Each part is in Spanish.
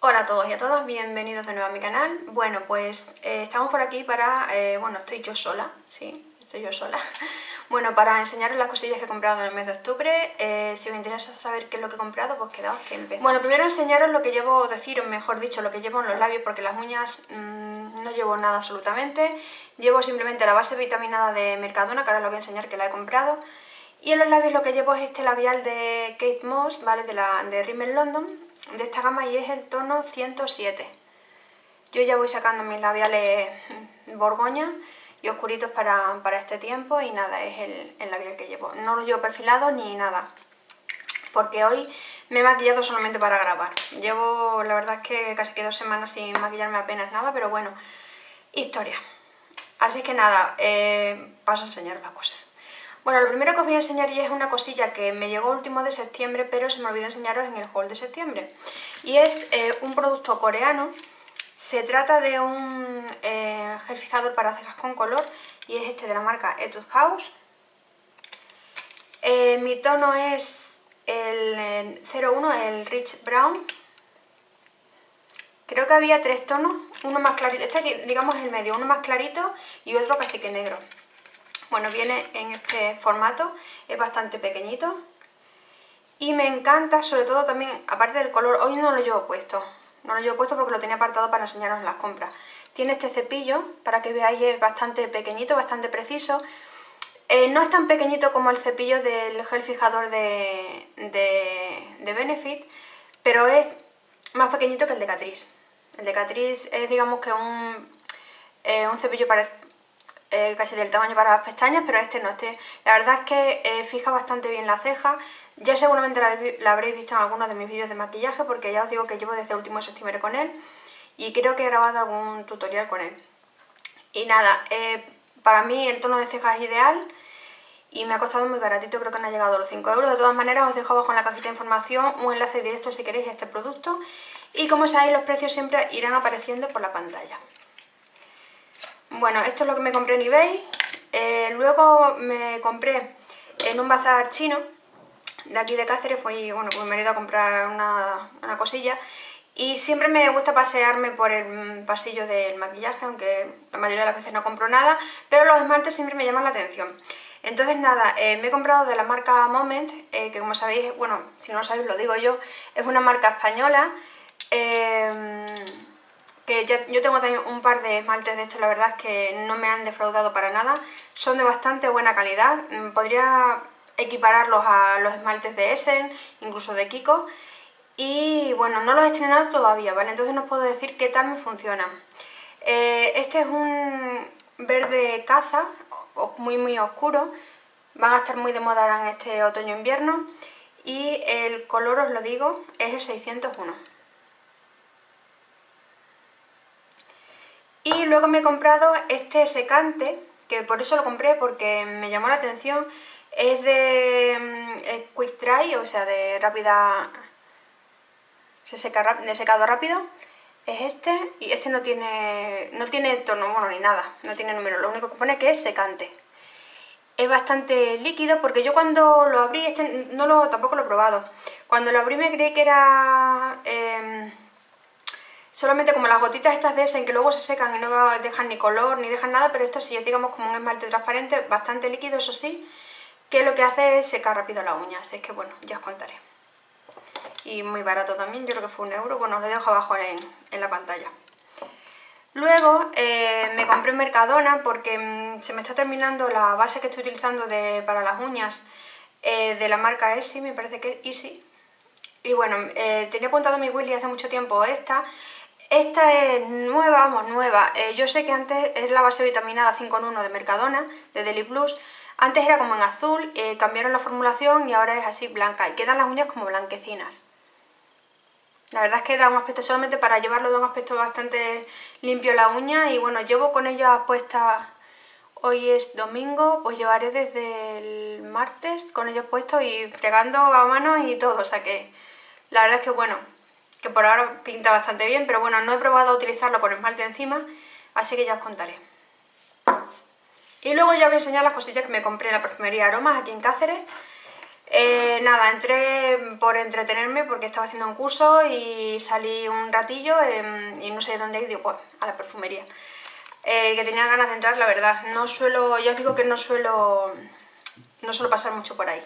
Hola a todos y a todas, bienvenidos de nuevo a mi canal. Bueno, pues eh, estamos por aquí para... Eh, bueno, estoy yo sola, sí, estoy yo sola. Bueno, para enseñaros las cosillas que he comprado en el mes de octubre. Eh, si os interesa saber qué es lo que he comprado, pues quedaos que empezamos. Bueno, primero enseñaros lo que llevo, deciros mejor dicho, lo que llevo en los labios, porque las uñas mmm, no llevo nada absolutamente. Llevo simplemente la base vitaminada de Mercadona, que ahora os voy a enseñar que la he comprado. Y en los labios lo que llevo es este labial de Kate Moss, ¿vale? De, la, de Rimmel London, de esta gama y es el tono 107. Yo ya voy sacando mis labiales Borgoña y oscuritos para, este tiempo y nada, es el, el, labial que llevo. No lo llevo perfilado ni nada, porque hoy me he maquillado solamente para grabar. Llevo, la verdad es que casi que dos semanas sin maquillarme apenas nada, pero bueno, historia. Así que nada, eh, paso a enseñar las cosas. Bueno, lo primero que os voy a enseñar y es una cosilla que me llegó último de septiembre, pero se me olvidó enseñaros en el haul de septiembre. Y es eh, un producto coreano. Se trata de un eh, gel fijador para cejas con color y es este de la marca Etude House. Eh, mi tono es el 01, el Rich Brown. Creo que había tres tonos, uno más clarito, este aquí digamos el medio, uno más clarito y otro casi que negro. Bueno, viene en este formato, es bastante pequeñito. Y me encanta, sobre todo también, aparte del color, hoy no lo llevo puesto. No lo llevo puesto porque lo tenía apartado para enseñaros las compras. Tiene este cepillo, para que veáis, es bastante pequeñito, bastante preciso. Eh, no es tan pequeñito como el cepillo del gel fijador de, Benefit, pero es más pequeñito que el de Catrice. El de Catrice es, digamos que un, eh, un cepillo para, eh, casi del tamaño para las pestañas, pero este no, este la verdad es que eh, fija bastante bien la ceja, ya seguramente la, habréis visto en algunos de mis vídeos de maquillaje porque ya os digo que llevo desde el último septiembre con él y creo que he grabado algún tutorial con él. Y nada, eh, para mí el tono de ceja es ideal y me ha costado muy baratito, creo que no ha llegado a los 5 euros. De todas maneras os dejo abajo en la cajita de información un enlace directo si queréis este producto y como sabéis los precios siempre irán apareciendo por la pantalla. Bueno, esto es lo que me compré en eBay. Eh, luego me compré en un bazar chino de aquí de Cáceres. Fui, bueno, pues me he ido a comprar una, cosilla. Y siempre me gusta pasearme por el pasillo del maquillaje, aunque la mayoría de las veces no compro nada, pero los esmaltes siempre me llaman la atención. Entonces nada, eh, me he comprado de la marca Moment, eh, que como sabéis, bueno, si no lo sabéis lo digo yo, es una marca española que yo tengo también un par de esmaltes de estos, la verdad es que no me han defraudado para nada, son de bastante buena calidad, mm, podría equipararlos a los esmaltes de Essen, incluso de Kiko, y bueno, no los he estrenado todavía, ¿vale? Entonces no puedo decir qué tal me funcionan. Eh, este es un verde caza, muy muy oscuro, van a estar muy de moda en este otoño-invierno, y el color, os lo digo, es el 601. Y luego me he comprado este secante, que por eso lo compré, porque me llamó la atención. Es de mm, Quick Dry, o sea, de rápida... Se seca, de secado rápido. Es este, y este no tiene, no tiene tono, bueno, ni nada, no tiene número. Lo único que pone que es secante. Es bastante líquido, porque yo cuando lo abrí, este no lo, tampoco lo he probado. Cuando lo abrí me creí que era... Em, solamente como las gotitas estas de ese que luego se secan y no dejan ni color ni dejan nada, pero esto sí es digamos como un esmalte transparente, bastante líquido eso sí, que lo que hace es secar rápido la uña, así es que bueno, ya os contaré. Y muy barato también, yo creo que fue un euro, bueno os lo dejo abajo en, la pantalla. Luego eh, me compré en Mercadona porque mm, se me está terminando la base que estoy utilizando para las uñas eh, de la marca Easy, me parece que es Easy. Y bueno, eh, tenía apuntado mi Willy hace mucho tiempo esta, esta es nueva, vamos, nueva. Eh, yo sé que antes es la base vitaminada 5 en 1 de Mercadona, de Deli Plus. Antes era como en azul, eh, cambiaron la formulación y ahora es así blanca. Y quedan las uñas como blanquecinas. La verdad es que da un aspecto, solamente para llevarlo da un aspecto bastante limpio la uña. Y bueno, llevo con ellas puestas, hoy es domingo, pues llevaré desde el martes con ellos puestos y fregando a mano y todo. O sea que la verdad es que bueno, que por ahora pinta bastante bien, pero bueno, no he probado a utilizarlo con esmalte encima, así que ya os contaré. Y luego ya voy a enseñar las cosillas que me compré en la perfumería Aromas aquí en Cáceres. Eh, nada, entré por entretenerme porque estaba haciendo un curso y salí un ratillo em, y no sé dónde ir, digo, pues a la perfumería. Eh, que tenía ganas de entrar, la verdad. No suelo, yo os digo que no suelo, no suelo pasar mucho por ahí.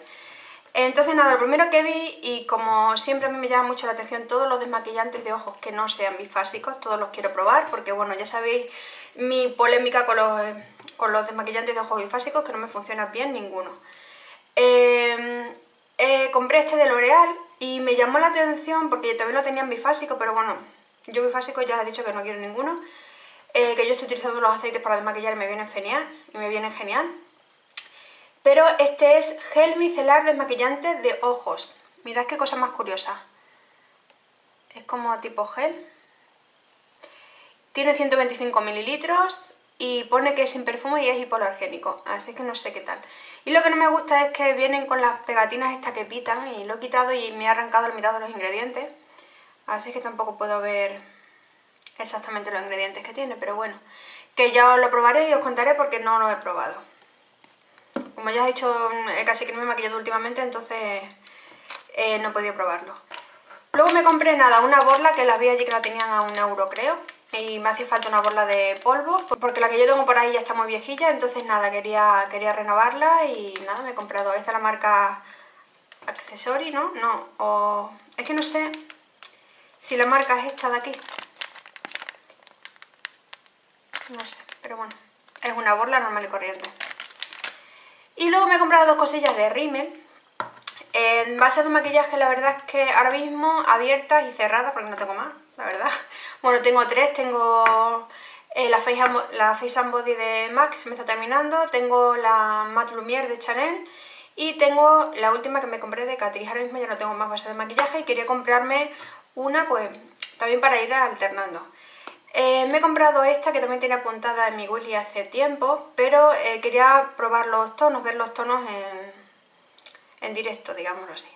Entonces nada, lo primero que vi, y como siempre a mí me llama mucho la atención todos los desmaquillantes de ojos que no sean bifásicos, todos los quiero probar, porque bueno, ya sabéis mi polémica con los, con los desmaquillantes de ojos bifásicos, que no me funciona bien ninguno. Eh, eh, compré este de L'Oreal y me llamó la atención porque también lo tenían bifásico, pero bueno, yo bifásico ya he dicho que no quiero ninguno. Eh, que yo estoy utilizando los aceites para desmaquillar y me vienen genial, y me vienen genial. Pero este es gel micelar desmaquillante de ojos. Mirad qué cosa más curiosa. Es como tipo gel. Tiene 125 mililitros y pone que es sin perfume y es hipoalergénico, así que no sé qué tal. Y lo que no me gusta es que vienen con las pegatinas estas que pitan y lo he quitado y me ha arrancado la mitad de los ingredientes, así que tampoco puedo ver exactamente los ingredientes que tiene, pero bueno, que ya os lo probaré y os contaré porque no lo he probado. Como ya he dicho, eh, casi que no me he maquillado últimamente, entonces eh, no he podido probarlo. Luego me compré nada, una borla que la vi allí que la tenían a un euro creo, y me hace falta una borla de polvo porque la que yo tengo por ahí ya está muy viejilla entonces nada, quería, quería renovarla y nada, me he comprado esta la marca Accessory, ¿no? No, o... es que no sé si la marca es esta de aquí no sé, pero bueno es una borla normal y corriente y luego me he comprado dos cosillas de Rimmel en base de maquillaje la verdad es que ahora mismo abiertas y cerradas porque no tengo más la verdad. Bueno, tengo tres, tengo eh, la, face and, la Face and Body de MAC que se me está terminando, tengo la Matte Lumière de Chanel y tengo la última que me compré de Catrice. Ahora mismo ya no tengo más base de maquillaje y quería comprarme una pues también para ir alternando. Eh, me he comprado esta que también tiene apuntada en mi Willy hace tiempo, pero eh, quería probar los tonos, ver los tonos en, en directo, digámoslo así.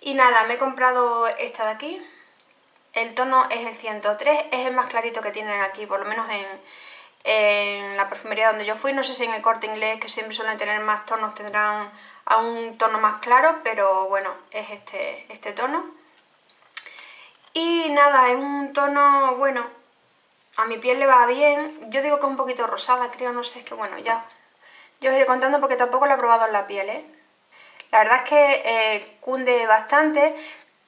Y nada, me he comprado esta de aquí, el tono es el 103, es el más clarito que tienen aquí, por lo menos en, la perfumería donde yo fui. No sé si en el corte inglés, que siempre suelen tener más tonos, tendrán a un tono más claro, pero bueno, es este, este tono. Y nada, es un tono, bueno, a mi piel le va bien. Yo digo que es un poquito rosada, creo, no sé, es que bueno, ya. Yo os iré contando porque tampoco lo he probado en la piel, ¿eh? La verdad es que eh, cunde bastante,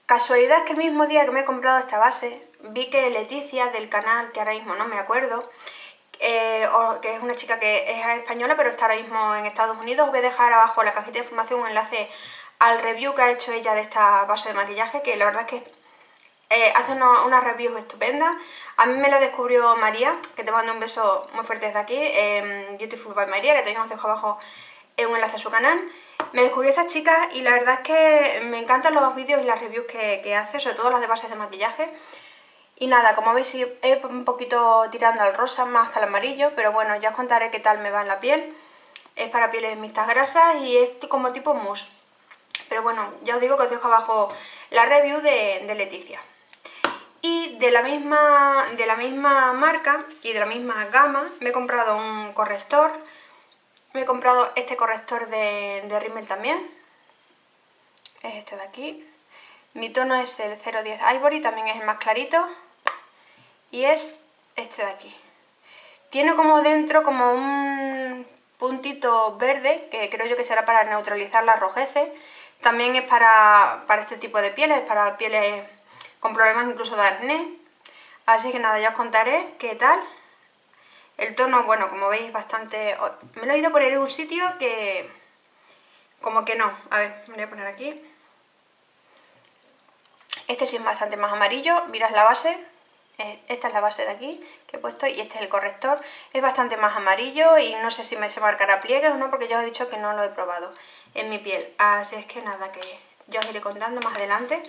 Casualidad es que el mismo día que me he comprado esta base, vi que Leticia del canal, que ahora mismo no me acuerdo, eh, que es una chica que es española pero está ahora mismo en Estados Unidos, os voy a dejar abajo en la cajita de información un enlace al review que ha hecho ella de esta base de maquillaje, que la verdad es que eh, hace unas reviews estupendas. A mí me la descubrió María, que te mando un beso muy fuerte desde aquí, en Beautiful by María, que tenéis dejo abajo un enlace a su canal. Me descubrí esta chica y la verdad es que me encantan los vídeos y las reviews que, hace, sobre todo las de bases de maquillaje. Y nada, como veis es un poquito tirando al rosa más que al amarillo, pero bueno, ya os contaré qué tal me va en la piel. Es para pieles mixtas grasas y es como tipo mousse. Pero bueno, ya os digo que os dejo abajo la review de, de Leticia. Y de la, misma, de la misma marca y de la misma gama me he comprado un corrector me he comprado este corrector de, de Rimmel también. Es este de aquí. Mi tono es el 010 Ivory, también es el más clarito. Y es este de aquí. Tiene como dentro como un puntito verde, que creo yo que será para neutralizar las rojeces. También es para, para este tipo de pieles, para pieles con problemas incluso de acné. Así que nada, ya os contaré qué tal. El tono, bueno, como veis, bastante... Me lo he ido a poner en un sitio que... Como que no. A ver, me voy a poner aquí. Este sí es bastante más amarillo. Mirad la base. Eh, esta es la base de aquí que he puesto y este es el corrector. Es bastante más amarillo y no sé si me se marcará pliegues o no porque ya os he dicho que no lo he probado en mi piel. Así es que nada, que ya os iré contando más adelante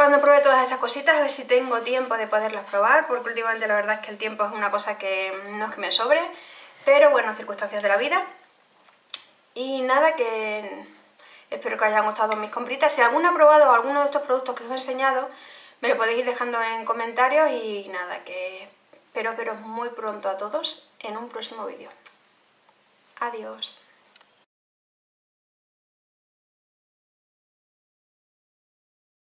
cuando pruebe todas estas cositas a ver si tengo tiempo de poderlas probar, porque últimamente la verdad es que el tiempo es una cosa que no es que me sobre, pero bueno, circunstancias de la vida. Y nada, que espero que hayan gustado mis compritas. Si alguno ha probado alguno de estos productos que os he enseñado, me lo podéis ir dejando en comentarios y nada, que espero veros muy pronto a todos en un próximo vídeo. Adiós.